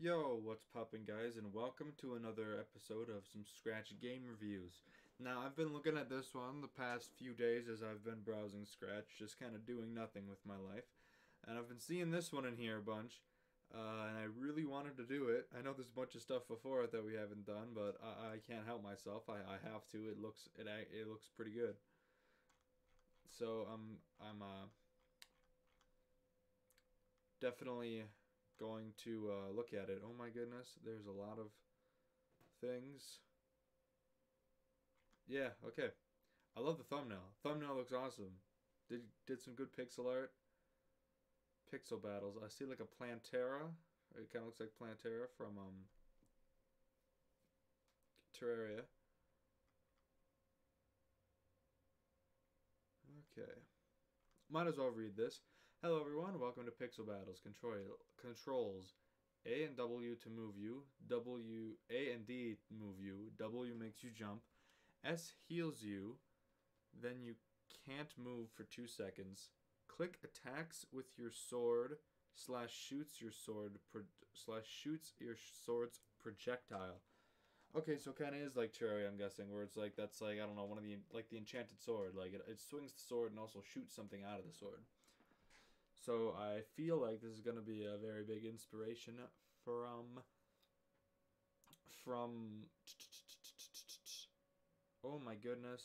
Yo, what's poppin', guys, and welcome to another episode of some Scratch game reviews. Now, I've been looking at this one the past few days as I've been browsing Scratch, just kind of doing nothing with my life, and I've been seeing this one in here a bunch, uh, and I really wanted to do it. I know there's a bunch of stuff before it that we haven't done, but I, I can't help myself. I, I have to. It looks it it looks pretty good. So um, I'm uh, definitely going to uh, look at it. Oh my goodness, there's a lot of things. Yeah, okay. I love the thumbnail. Thumbnail looks awesome. Did did some good pixel art. Pixel battles. I see like a Plantera. It kind of looks like Plantera from um Terraria. Okay. Might as well read this. Hello everyone, welcome to Pixel Battles. Control controls A and W to move you, W A and D move you, W makes you jump, S heals you, then you can't move for two seconds. Click attacks with your sword slash shoots your sword pro, slash shoots your sword's projectile. Okay, so kind of is like Terraria, I'm guessing, where it's like that's like I don't know one of the like the enchanted sword, like it, it swings the sword and also shoots something out of the sword. So I feel like this is gonna be a very big inspiration from from. Oh my goodness.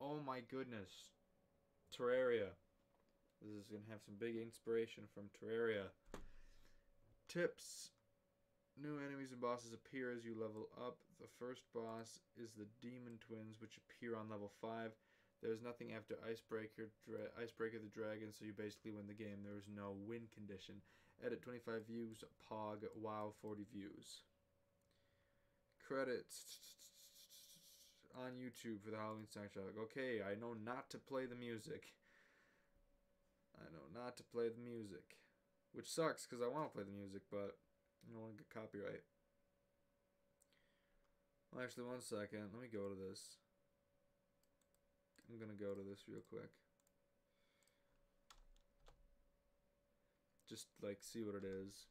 Oh my goodness. Terraria. This is gonna have some big inspiration from Terraria. Tips New enemies and bosses appear as you level up. The first boss is the Demon Twins, which appear on level 5. There's nothing after Icebreaker, Dra Icebreaker the Dragon, so you basically win the game. There is no win condition. Edit 25 views, Pog, WoW 40 views. Credits on YouTube for the Halloween soundtrack. Okay, I know not to play the music. I know not to play the music. Which sucks, because I want to play the music, but I don't want to get copyright. Well, actually, one second. Let me go to this. I'm going to go to this real quick. Just, like, see what it is.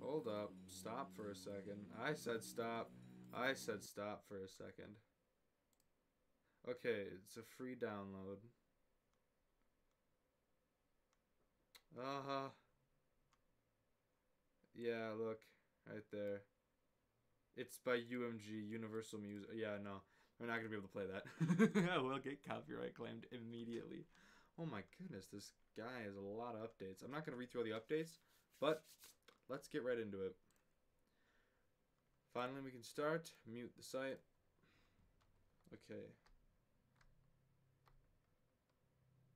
Hold up. Stop for a second. I said stop. I said stop for a second. Okay, it's a free download. Uh huh. Yeah, look. Right there. It's by UMG, Universal Music. Yeah, no. We're not going to be able to play that. we'll get copyright claimed immediately. Oh my goodness, this guy has a lot of updates. I'm not going to read through all the updates, but let's get right into it. Finally, we can start. Mute the site. Okay.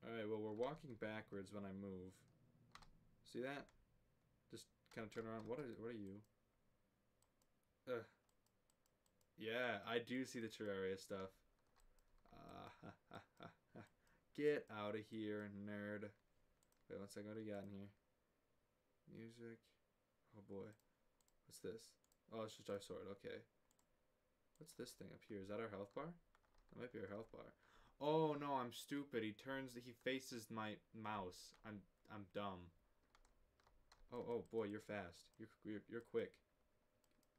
Alright, well, we're walking backwards when I move. See that? Just kind of turn around. What are, what are you? Ugh. Yeah, I do see the Terraria stuff. Uh, ha, ha, ha. Get out of here, nerd. Wait one second, what do you got in here? Music. Oh boy. What's this? Oh, it's just our sword, okay. What's this thing up here? Is that our health bar? That might be our health bar. Oh no, I'm stupid. He turns, he faces my mouse. I'm, I'm dumb. Oh, oh boy, you're fast. You're, you're, you're quick.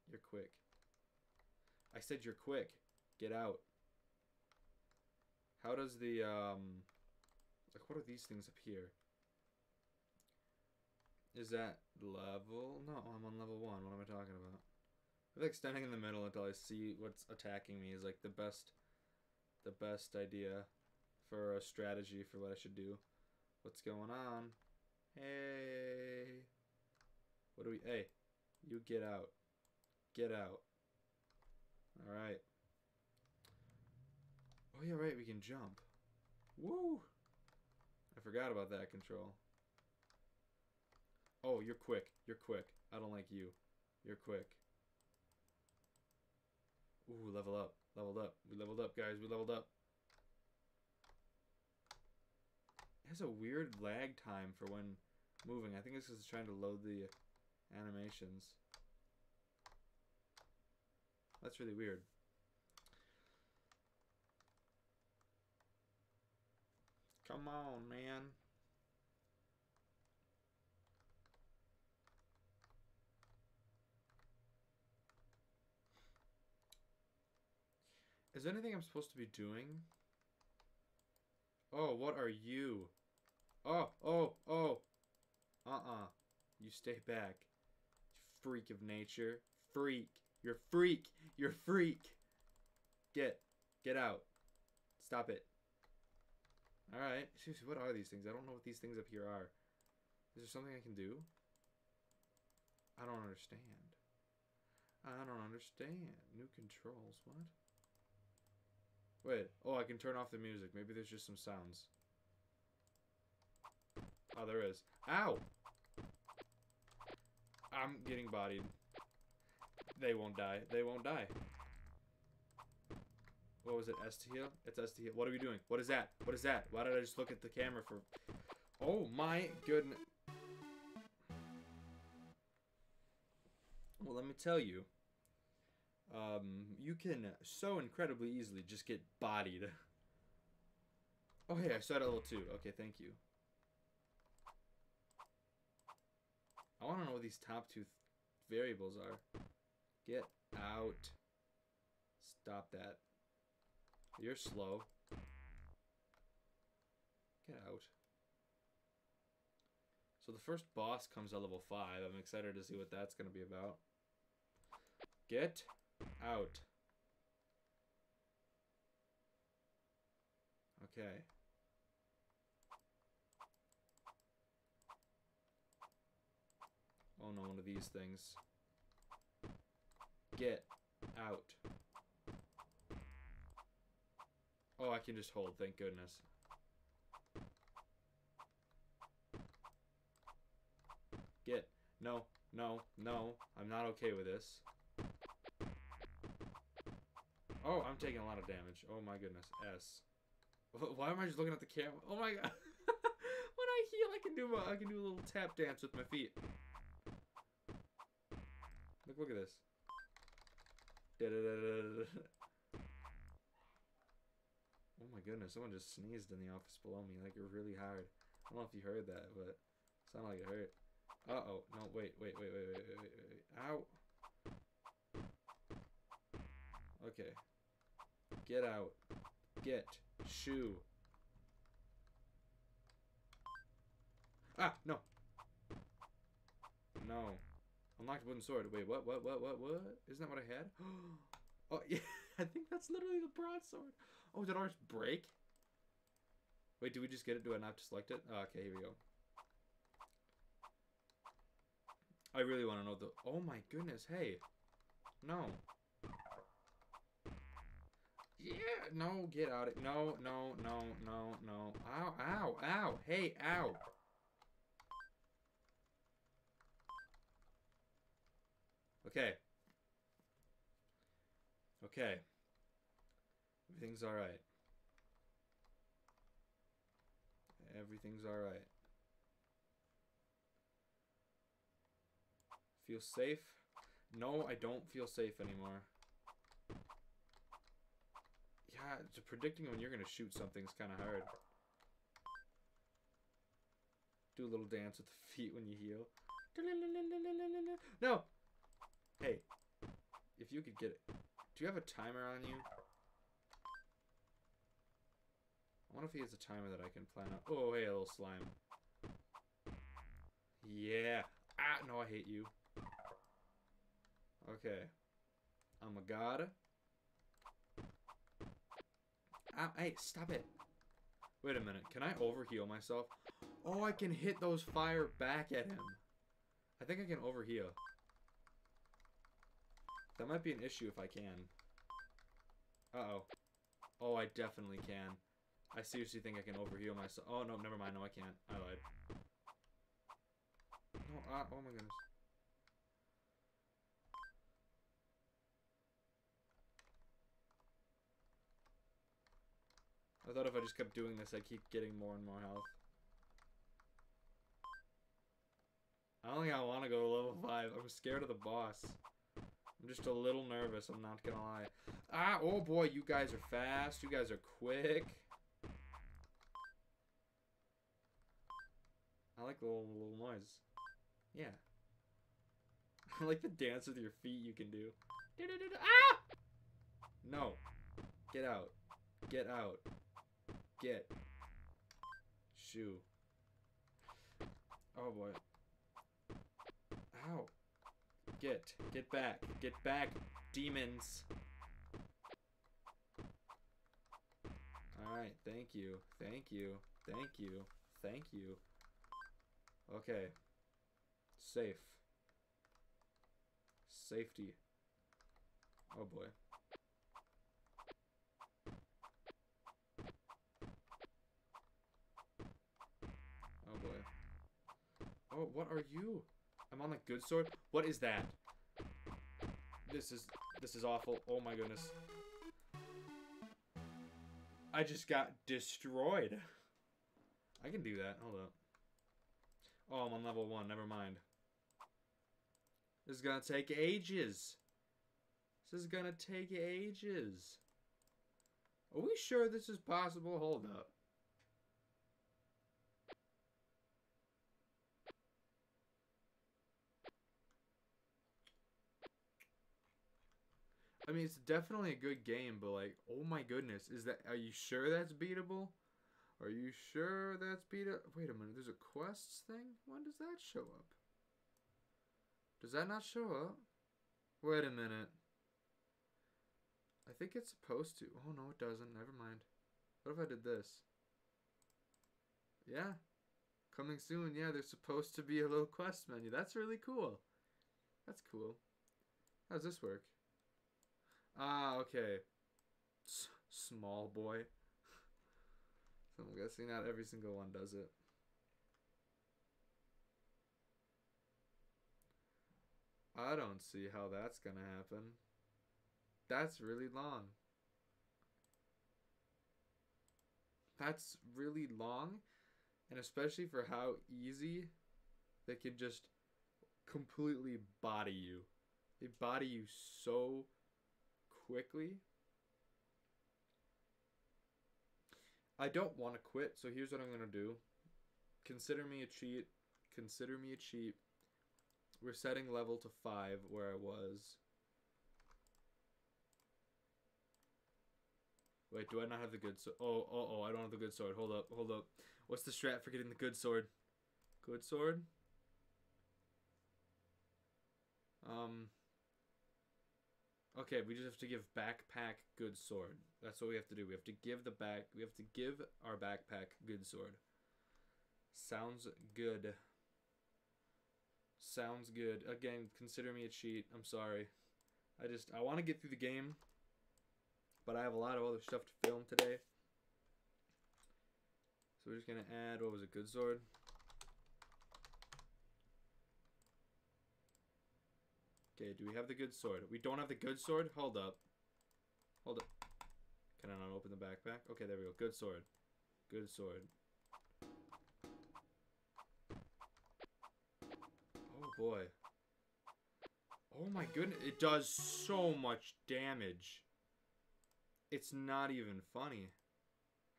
You're quick. I said you're quick. Get out. How does the, um... Like, what are these things up here? Is that level? No, I'm on level 1. What am I talking about? I feel like standing in the middle until I see what's attacking me is, like, the best... The best idea for a strategy for what I should do. What's going on? Hey... What do we... Hey, you get out. Get out. Alright. Oh, yeah, right, we can jump. Woo! I forgot about that control. Oh, you're quick. You're quick. I don't like you. You're quick. Ooh, level up. Leveled up. We leveled up, guys. We leveled up. It has a weird lag time for when moving. I think this is trying to load the animations. That's really weird. Come on, man. Is there anything I'm supposed to be doing? Oh, what are you? Oh, oh, oh. Uh-uh. You stay back. Freak of nature. Freak. You're freak. You're freak. Get. Get out. Stop it. Alright. What are these things? I don't know what these things up here are. Is there something I can do? I don't understand. I don't understand. New controls. What? Wait. Oh, I can turn off the music. Maybe there's just some sounds. Oh, there is. Ow! I'm getting bodied. They won't die. They won't die. What was it? S to heal? It's S to heal. What are we doing? What is that? What is that? Why did I just look at the camera for... Oh my goodness. Well, let me tell you. Um, you can so incredibly easily just get bodied. Oh, hey, I saw that level 2. Okay, thank you. I want to know what these top two th variables are. Get out. Stop that. You're slow. Get out. So the first boss comes at level 5. I'm excited to see what that's going to be about. Get out. Okay. Oh no, one of these things. Get out. Oh, I can just hold, thank goodness. Get. No, no, no. I'm not okay with this. Oh, I'm taking a lot of damage. Oh my goodness. S. Why am I just looking at the camera? Oh my god. when I heal, I can do a, I can do a little tap dance with my feet. Look, look at this. Oh my goodness, someone just sneezed in the office below me, like really hard. I don't know if you heard that, but it sounded like it hurt. Uh-oh. No, wait, wait, wait, wait, wait, wait, wait. wait, Ow. Okay. Get out. Get. Shoo. Ah, no. No. Unlocked wooden sword. Wait, what, what, what, what, what? Isn't that what I had? oh, yeah. I think that's literally the broadsword. Oh, did ours break? Wait, do we just get it? Do I not to select it? Oh, okay, here we go. I really want to know the... Oh my goodness, hey. No. Yeah, no, get out of No, no, no, no, no. Ow, ow, ow. Hey, ow. Okay. Okay. Everything's alright. Everything's alright. Feel safe? No, I don't feel safe anymore. Yeah, predicting when you're going to shoot something's kind of hard. Do a little dance with the feet when you heal. No! Hey, if you could get it. Do you have a timer on you? I wonder if he has a timer that I can plan out. Oh, hey, a little slime. Yeah. Ah, no, I hate you. Okay. I'm a god. Ow, hey, stop it. Wait a minute. Can I overheal myself? Oh, I can hit those fire back at him. I think I can overheal. That might be an issue if I can. Uh-oh. Oh, I definitely can. I seriously think I can overheal myself. Oh, no, never mind. No, I can't. I lied. No, uh, oh my goodness. I thought if I just kept doing this, I'd keep getting more and more health. I don't think I want to go to level 5. I'm scared of the boss. I'm just a little nervous, I'm not gonna lie. Ah, oh boy, you guys are fast. You guys are quick. I like the little, little noise. Yeah. I like the dance with your feet you can do. Ah! No. Get out. Get out. Get. Shoo. Oh boy. Ow. Get. Get back. Get back, demons. Alright, thank you. Thank you. Thank you. Thank you. Okay. Safe. Safety. Oh boy. Oh boy. Oh, what are you? I'm on the good sword? What is that? This is this is awful. Oh my goodness. I just got destroyed. I can do that. Hold up. Oh, I'm on level one. Never mind. This is gonna take ages. This is gonna take ages. Are we sure this is possible? Hold up. I mean, it's definitely a good game, but like, oh my goodness, is that? Are you sure that's beatable? Are you sure that's beatable? Wait a minute, there's a quests thing. When does that show up? Does that not show up? Wait a minute. I think it's supposed to. Oh no, it doesn't. Never mind. What if I did this? Yeah. Coming soon. Yeah, there's supposed to be a little quest menu. That's really cool. That's cool. How does this work? Ah, okay. S small boy. I'm guessing not every single one does it. I don't see how that's gonna happen. That's really long. That's really long, and especially for how easy they can just completely body you. They body you so quickly. I don't want to quit, so here's what I'm going to do. Consider me a cheat. Consider me a cheat. We're setting level to 5 where I was. Wait, do I not have the good sword? Oh, oh, oh, I don't have the good sword. Hold up, hold up. What's the strat for getting the good sword? Good sword? Um... Okay, we just have to give backpack good sword. That's what we have to do. We have to give the back. We have to give our backpack good sword. Sounds good. Sounds good. Again, consider me a cheat. I'm sorry. I just I want to get through the game, but I have a lot of other stuff to film today. So we're just gonna add what was it? Good sword. Okay, do we have the good sword? We don't have the good sword? Hold up. Hold up. Can I not open the backpack? Okay, there we go. Good sword. Good sword. Oh boy. Oh my goodness, it does so much damage. It's not even funny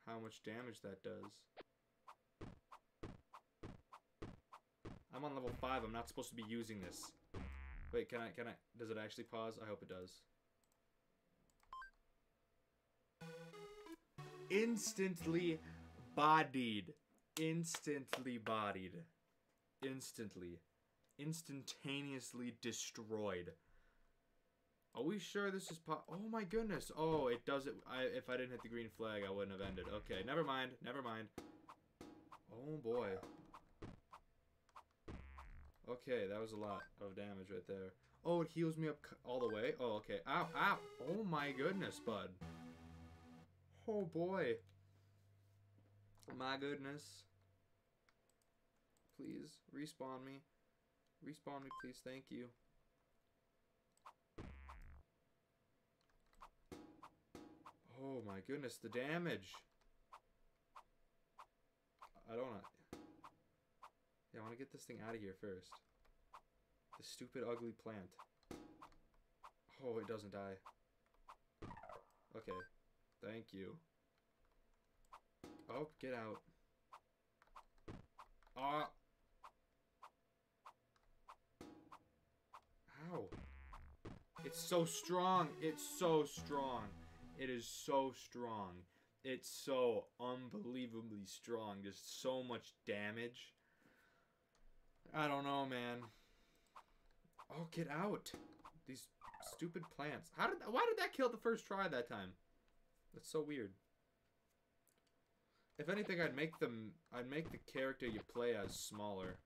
how much damage that does. I'm on level 5, I'm not supposed to be using this. Wait, can I, can I, does it actually pause? I hope it does. Instantly bodied. Instantly bodied. Instantly. Instantaneously destroyed. Are we sure this is po- Oh my goodness. Oh, it does it. I, if I didn't hit the green flag, I wouldn't have ended. Okay, never mind. Never mind. Oh boy. Okay, that was a lot of damage right there. Oh, it heals me up all the way? Oh, okay. Ow, ow. Oh my goodness, bud. Oh boy. My goodness. Please, respawn me. Respawn me, please. Thank you. Oh my goodness, the damage. I don't know. Yeah, I want to get this thing out of here first. The stupid, ugly plant. Oh, it doesn't die. Okay. Thank you. Oh, get out. Ah! How? It's so strong. It's so strong. It is so strong. It's so unbelievably strong. There's so much damage. I don't know, man. Oh, get out. These stupid plants. How did why did that kill the first try that time? That's so weird. If anything, I'd make them I'd make the character you play as smaller.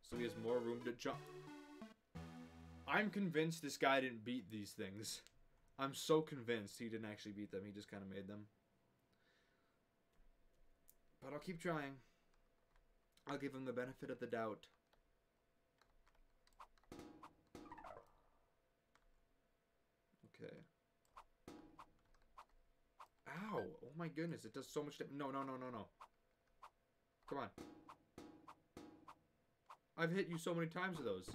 So he has more room to jump. I'm convinced this guy didn't beat these things. I'm so convinced he didn't actually beat them. He just kind of made them. But I'll keep trying. I'll give him the benefit of the doubt. Okay. Ow! Oh my goodness, it does so much damage. No, no, no, no, no. Come on. I've hit you so many times with those.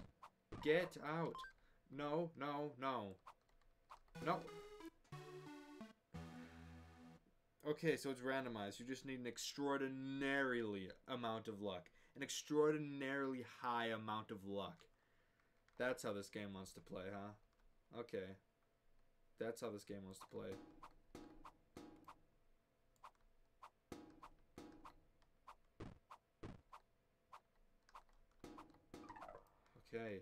Get out. No, no, no. No. Okay, so it's randomized. You just need an extraordinarily amount of luck. An extraordinarily high amount of luck. That's how this game wants to play, huh? Okay. That's how this game wants to play. Okay.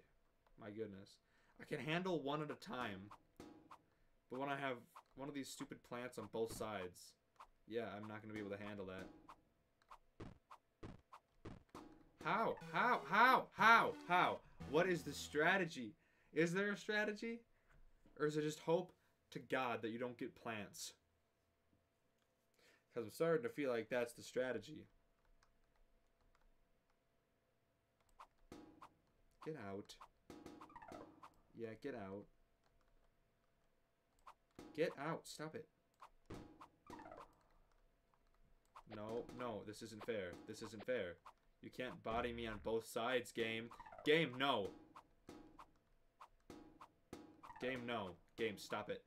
My goodness. I can handle one at a time. But when I have one of these stupid plants on both sides, yeah, I'm not going to be able to handle that. How? How? How? How? How? What is the strategy? Is there a strategy? Or is it just hope to God that you don't get plants? Because I'm starting to feel like that's the strategy. Get out. Yeah, get out. Get out. Stop it. No, no, this isn't fair. This isn't fair. You can't body me on both sides, game. Game, no. Game, no. Game, stop it.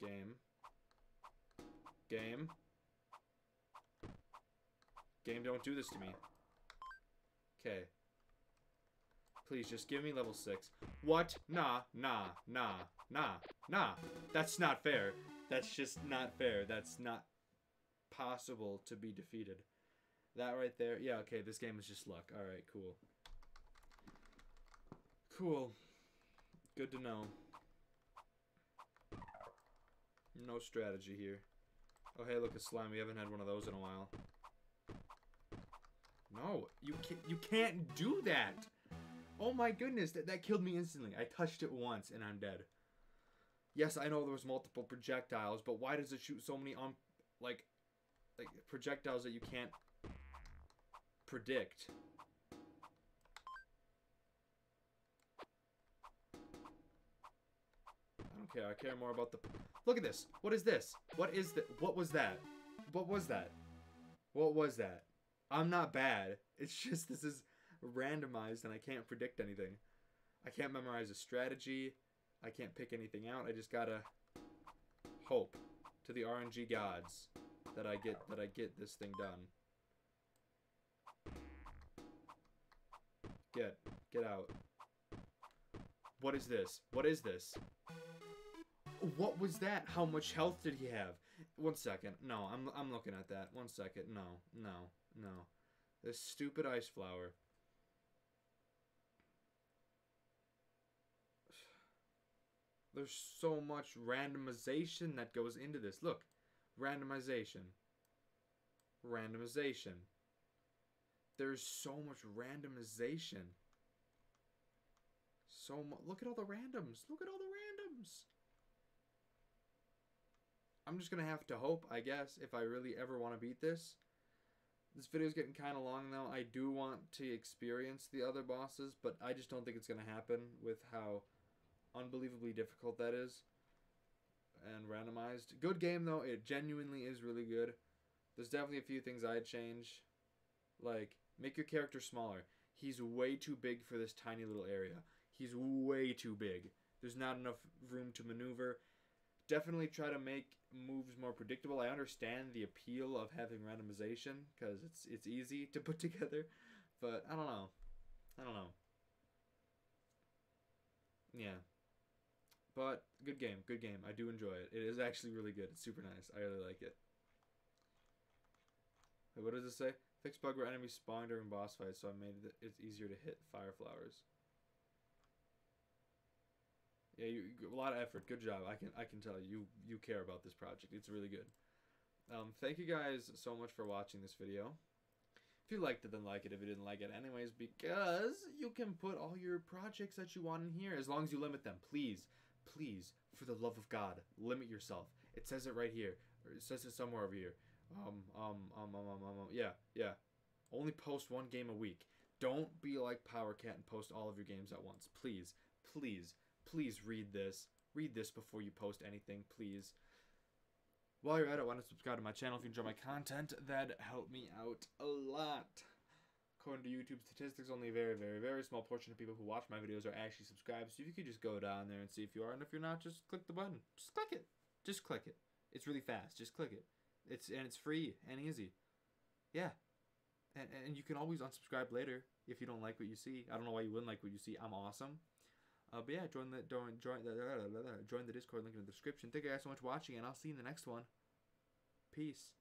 Game. Game. Game, don't do this to me. Okay. Please, just give me level 6. What? Nah, nah, nah, nah, nah. That's not fair. That's just not fair. That's not possible to be defeated. That right there. Yeah, okay, this game is just luck. Alright, cool. Cool. Good to know. No strategy here. Oh, hey, look, a slime. We haven't had one of those in a while. No, you can't, you can't do that. Oh my goodness, that, that killed me instantly. I touched it once and I'm dead. Yes, I know there was multiple projectiles, but why does it shoot so many on like like projectiles that you can't predict? I don't care. I care more about the Look at this. What is this? What is that? What was that? What was that? What was that? I'm not bad. It's just this is randomized and I can't predict anything. I can't memorize a strategy. I can't pick anything out. I just gotta hope to the RNG gods that I get that I get this thing done. Get get out. What is this? What is this? What was that? How much health did he have? One second. No, I'm I'm looking at that. One second. No, no, no. This stupid ice flower. There's so much randomization that goes into this. Look, randomization. Randomization. There's so much randomization. So much. Look at all the randoms. Look at all the randoms. I'm just going to have to hope, I guess, if I really ever want to beat this. This video is getting kind of long, though. I do want to experience the other bosses, but I just don't think it's going to happen with how unbelievably difficult that is and randomized. Good game though. It genuinely is really good. There's definitely a few things I'd change. Like make your character smaller. He's way too big for this tiny little area. He's way too big. There's not enough room to maneuver. Definitely try to make moves more predictable. I understand the appeal of having randomization because it's it's easy to put together, but I don't know. I don't know. Yeah. But good game, good game. I do enjoy it. It is actually really good. It's super nice. I really like it. Wait, what does it say? Fix bug where enemies spawn during boss fights, so I made it it's easier to hit fire flowers. Yeah, you, a lot of effort. Good job. I can I can tell you you care about this project. It's really good. Um, thank you guys so much for watching this video. If you liked it, then like it. If you didn't like it, anyways, because you can put all your projects that you want in here as long as you limit them. Please, please, for the love of God, limit yourself. It says it right here. Or it says it somewhere over here. Um, um, um, um, um, um, um, yeah, yeah. Only post one game a week. Don't be like Power Cat and post all of your games at once. Please, please, please read this. Read this before you post anything, please. While you're at it, why not subscribe to my channel if you enjoy my content? That'd help me out a lot. According to YouTube statistics, only a very, very, very small portion of people who watch my videos are actually subscribed. So if you could just go down there and see if you are, and if you're not, just click the button. Just click it. Just click it. It's really fast. Just click it. It's and it's free and easy. Yeah. And, and you can always unsubscribe later if you don't like what you see. I don't know why you wouldn't like what you see. I'm awesome. Uh, but yeah, join the join join the join the Discord link in the description. Thank you guys so much for watching, and I'll see you in the next one. Peace.